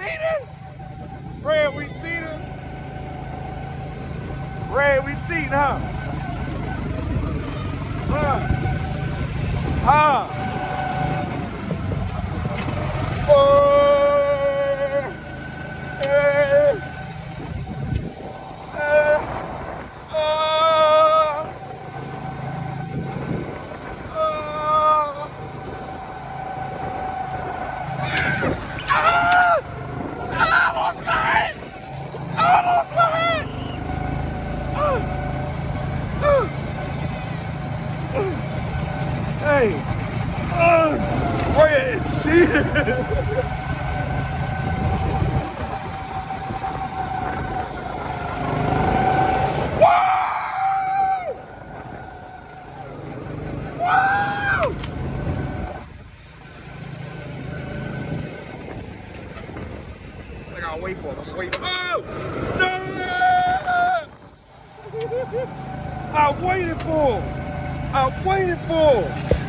cheating? Red, we cheating? Red, we cheating, huh? Huh? Huh? Oh! Hey! Hey! Oh! Oh! Hey! Uh, Red is cheating! Woo! Woo! I gotta wait for him. Wait Oh! No! I waited for him. I waited for.